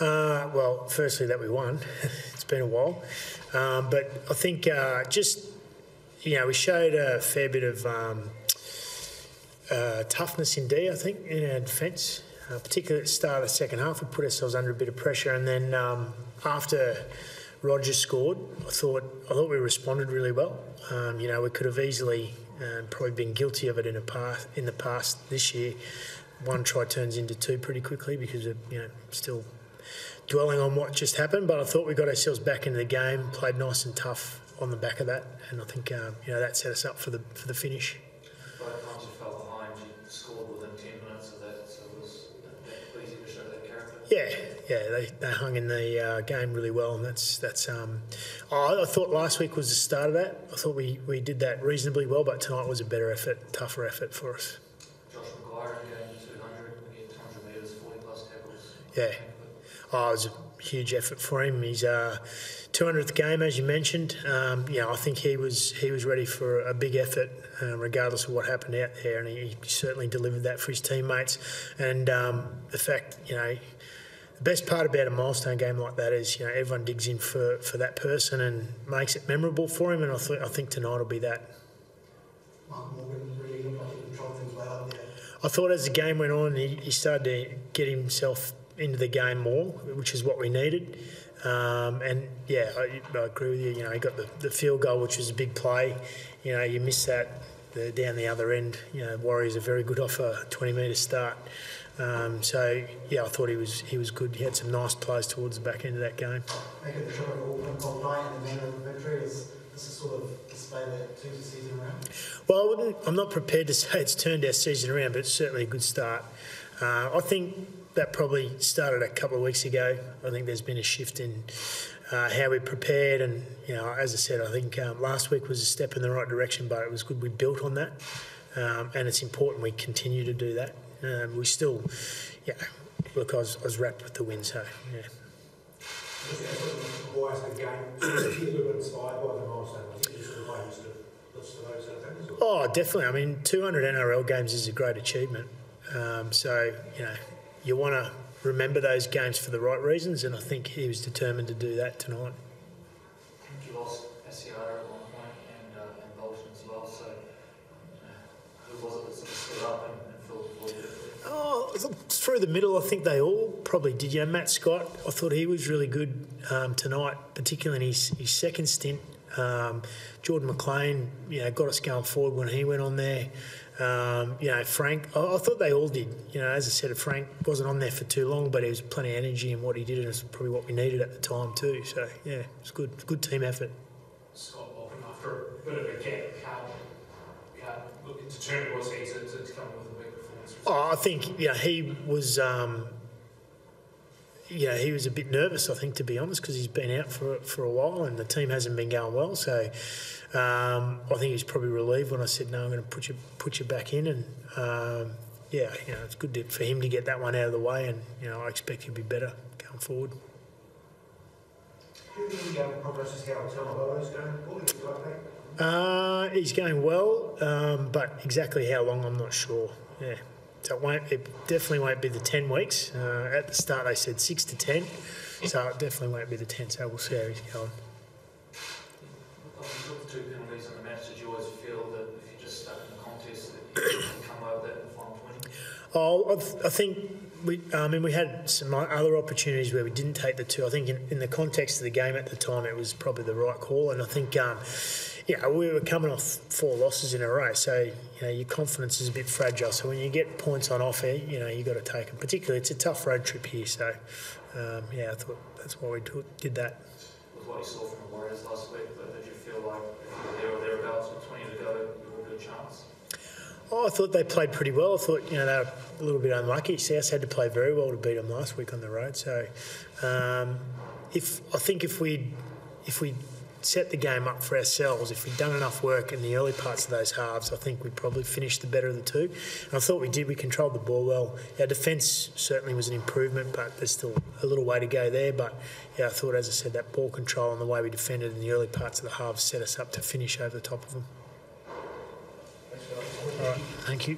Uh, well, firstly, that we won. it's been a while. Um, but I think uh, just, you know, we showed a fair bit of um, uh, toughness in D, I think, in our defence. Uh, particularly at the start of the second half, we put ourselves under a bit of pressure. And then um, after Roger scored, I thought I thought we responded really well. Um, you know, we could have easily uh, probably been guilty of it in a past in the past this year. One try turns into two pretty quickly because of you know still dwelling on what just happened. But I thought we got ourselves back into the game, played nice and tough on the back of that, and I think um, you know that set us up for the for the finish. Both times you fell behind, you scored within 10 minutes of that, so it was easy to show that character. Yeah, yeah, they, they hung in the uh, game really well, and that's that's. Um, I, I thought last week was the start of that. I thought we, we did that reasonably well, but tonight was a better effort, tougher effort for us. Josh McGuire gained 200, again 200 metres, 40 plus tackles. Yeah. Oh, it was a huge effort for him. He's uh, 200th game, as you mentioned. Um, you know, I think he was he was ready for a big effort, uh, regardless of what happened out there, and he, he certainly delivered that for his teammates. And um, the fact, you know, the best part about a milestone game like that is, you know, everyone digs in for, for that person and makes it memorable for him. And I, th- I think tonight will be that. Mark Morgan really looked like he controlled things well up there. I thought as the game went on, he, he started to get himself into the game more, which is what we needed. Um, and yeah, I, I agree with you. You know, he got the, the field goal, which was a big play. You know, you miss that the, down the other end. You know, Warriors are very good off a 20 metre start. Um, so yeah, I thought he was he was good. He had some nice plays towards the back end of that game. Making the shot and the man of victory is this is sort of display that turns the season around. Well, I wouldn't, I'm not prepared to say it's turned our season around, but it's certainly a good start. Uh, I think that probably started a couple of weeks ago. I think there's been a shift in uh, how we prepared, and you know, as I said, I think um, last week was a step in the right direction, but it was good we built on that, um, and it's important we continue to do that. Um, we still, yeah, look, I was, I was rapt with the win, so yeah. Why is the game a little bit inspired by the milestone? I think you sort of like used to listen to those sort of things. or- Oh, definitely. I mean, 200 NRL games is a great achievement. Um, so, you know, you want to remember those games for the right reasons, and I think he was determined to do that tonight. I think you lost Asiata at one point and, uh, and Bolton as well, so uh, who was it that sort of stood up and, and filled the void? Oh, through the middle, I think they all probably did. You know, Matt Scott, I thought he was really good um, tonight, particularly in his, his second stint. Um, Jordan McLean, you know, got us going forward when he went on there. Um, you know, Frank, I, I thought they all did. You know, as I said, Frank wasn't on there for too long, but he was plenty of energy in what he did, and it's probably what we needed at the time too. So yeah, it's good, good team effort. Scott after a bit of a gap, how, how determined was he to, to, to come with a big performance? Oh, I think you know he was. Um, know, he was a bit nervous, I think, to be honest, because he's been out for for a while and the team hasn't been going well. So um, I think he was probably relieved when I said, "No, I'm going to put you put you back in." And um, yeah, you know, it's good to, for him to get that one out of the way, and you know, I expect he'll be better going forward. Who do you think prognosis how Taumalolo's going? What would you like Uh, he's going well, um, but exactly how long, I'm not sure. Yeah. So it won't. It definitely won't be the ten weeks. Uh, at the start, they said six to ten, so it definitely won't be the ten. So we'll see how he's going. Of the two penalties in the match, did you always feel that if you just stuck in the contest that you could come over that in the final 20? Oh, I, th- I think we. I mean, we had some other opportunities where we didn't take the two. I think in, in the context of the game at the time, it was probably the right call, and I think. Um, yeah, we were coming off four losses in a row, so you know your confidence is a bit fragile. So when you get points on offer, you know you got to take them. Particularly, it's a tough road trip here, so um, yeah, I thought that's why we did that. What you saw from the Warriors last week, did you feel like there or thereabouts with 20 to go, you were a good chance? Oh, I thought they played pretty well. I thought you know they were a little bit unlucky. South had to play very well to beat them last week on the road. So, um, if I think if we if we set the game up for ourselves, if we'd done enough work in the early parts of those halves, I think we'd probably finished the better of the two. And I thought we did. We controlled the ball well. Our defence certainly was an improvement, but there's still a little way to go there. But yeah, I thought, as I said, that ball control and the way we defended in the early parts of the halves set us up to finish over the top of them. Right, thank you.